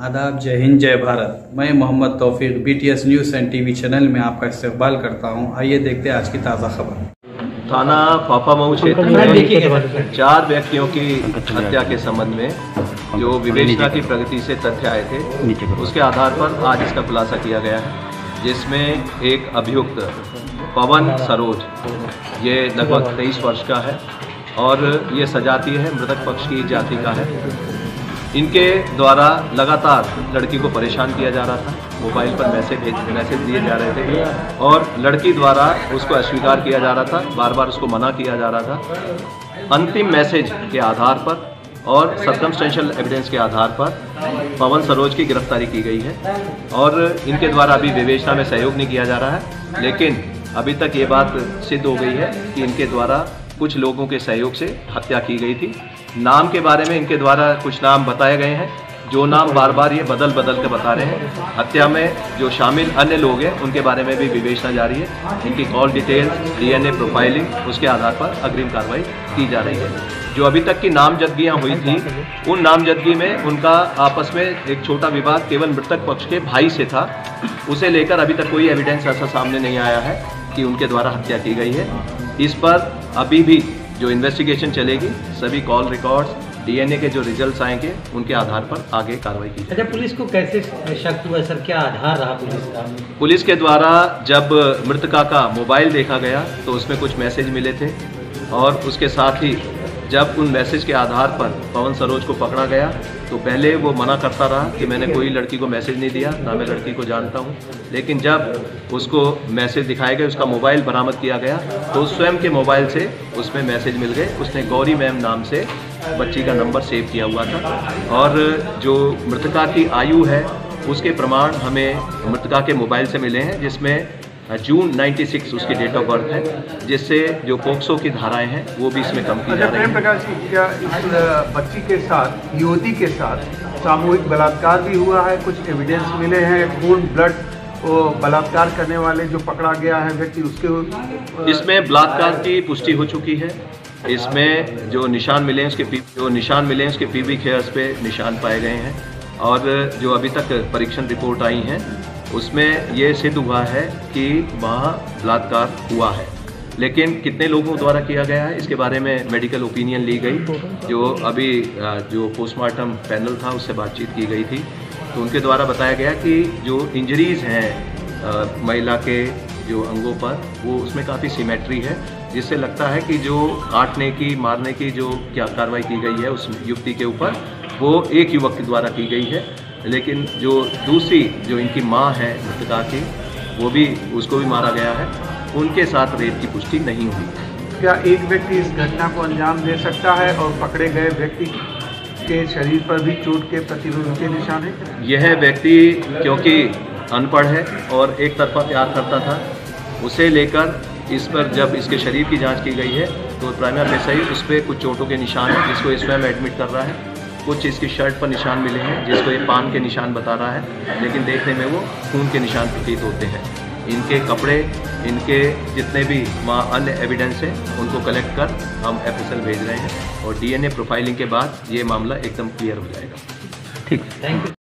आदाब जय हिंद जय भारत। मैं Mohammad Taufiq BTS news and TV channel में आपका इस्तेकबाल करता हूँ। आइए देखते हैं आज की ताज़ा खबर। थाना पापा मऊ क्षेत्र में चार व्यक्तियों की हत्या के संबंध में जो विवेचना की प्रगति से तथ्य आए थे उसके आधार पर आज इसका खुलासा किया गया है जिसमें एक अभियुक्त पवन सरोज ये लगभग तेईस वर्ष का है और ये सजाती है मृतक पक्ष की जाति का है। इनके द्वारा लगातार लड़की को परेशान किया जा रहा था। मोबाइल पर मैसेज भेज मैसेज दिए जा रहे थे। और लड़की द्वारा उसको अस्वीकार किया जा रहा था। बार बार उसको मना किया जा रहा था। अंतिम मैसेज के आधार पर और सर्कमस्टेंशियल एविडेंस के आधार पर पवन सरोज की गिरफ्तारी की गई है। और इनके द्वारा अभी विवेचना में सहयोग नहीं किया जा रहा है। लेकिन अभी तक ये बात सिद्ध हो गई है कि इनके द्वारा कुछ लोगों के सहयोग से हत्या की गई थी। नाम के बारे में इनके द्वारा कुछ नाम बताए गए हैं। जो नाम बार बार ये बदल बदल के बता रहे हैं। हत्या में जो शामिल अन्य लोग हैं, उनके बारे में भी विवेचना जारी है। इनकी कॉल डिटेल डीएनए प्रोफाइलिंग, उसके आधार पर अग्रिम कार्रवाई की जा रही है। जो अभी तक की नामजदगियाँ हुई थी, उन नामजदगी में उनका आपस में एक छोटा विवाद केवल मृतक पक्ष के भाई से था। उसे लेकर अभी तक कोई एविडेंस ऐसा सामने नहीं आया है कि उनके द्वारा हत्या की गई है। इस पर अभी भी जो इन्वेस्टिगेशन चलेगी सभी कॉल रिकॉर्ड्स डीएनए के जो रिजल्ट्स आएँगे उनके आधार पर आगे कार्रवाई की अच्छा पुलिस को कैसे शक हुआ सर? क्या आधार रहा पुलिस का? पुलिस के द्वारा जब मृतका का मोबाइल देखा गया तो उसमें कुछ मैसेज मिले थे और उसके साथ ही जब उन मैसेज के आधार पर पवन सरोज को पकड़ा गया तो पहले वो मना करता रहा कि मैंने कोई लड़की को मैसेज नहीं दिया, ना मैं लड़की को जानता हूँ। लेकिन जब उसको मैसेज दिखाए गए, उसका मोबाइल बरामद किया गया तो स्वयं के मोबाइल से उसमें मैसेज मिल गए। उसने गौरी मैम नाम से बच्ची का नंबर सेव किया हुआ था। और जो मृतका की आयु है, उसके प्रमाण हमें मृतका के मोबाइल से मिले हैं, जिसमें जून 96 उसकी डेट ऑफ़ बर्थ है जिससे जो पोक्सो की धाराएँ हैं वो भी इसमें कम की जा अच्छा रही प्रेम हैं। प्रकाश जी क्या इस बच्ची के साथ युवती के साथ सामूहिक बलात्कार भी हुआ है? कुछ एविडेंस मिले हैं खून ब्लड वो बलात्कार करने वाले जो पकड़ा गया है व्यक्ति उसके इसमें बलात्कार की पुष्टि हो चुकी है। इसमें जो निशान मिले हैं उसके पी- जो निशान मिले हैं उसके पीबी हेयर्स पे निशान पाए गए हैं। और जो अभी तक परीक्षण रिपोर्ट आई हैं उसमें ये सिद्ध हुआ है कि वहाँ बलात्कार हुआ है। लेकिन कितने लोगों द्वारा किया गया है, इसके बारे में मेडिकल ओपिनियन ली गई, जो अभी जो पोस्टमार्टम पैनल था, उससे बातचीत की गई थी। तो उनके द्वारा बताया गया कि जो इंजरीज हैं महिला के जो अंगों पर, वो उसमें काफ़ी सिमेट्री है, जिससे लगता है कि जो काटने की, मारने की जो क्या कार्रवाई की गई है, उस युवती के ऊपर वो एक युवक के द्वारा की गई है लेकिन जो दूसरी जो इनकी माँ है मृतका की वो भी उसको भी मारा गया है। उनके साथ रेप की पुष्टि नहीं हुई। क्या एक व्यक्ति इस घटना को अंजाम दे सकता है और पकड़े गए व्यक्ति के शरीर पर भी चोट के प्रतिरोध के निशान है? यह व्यक्ति क्योंकि अनपढ़ है और एक तरफा प्यार करता था उसे लेकर इस पर जब इसके शरीर की जाँच की गई है तो प्राइमर में सही उस पर कुछ चोटों के निशान हैं जिसको स्वयं एडमिट कर रहा है। कुछ इसकी शर्ट पर निशान मिले हैं जिसको ये पान के निशान बता रहा है लेकिन देखने में वो खून के निशान प्रतीत होते हैं। इनके कपड़े इनके जितने भी वहाँ अन्य एविडेंस हैं उनको कलेक्ट कर हम एफएसएल भेज रहे हैं और डीएनए प्रोफाइलिंग के बाद ये मामला एकदम क्लियर हो जाएगा। ठीक। Thank you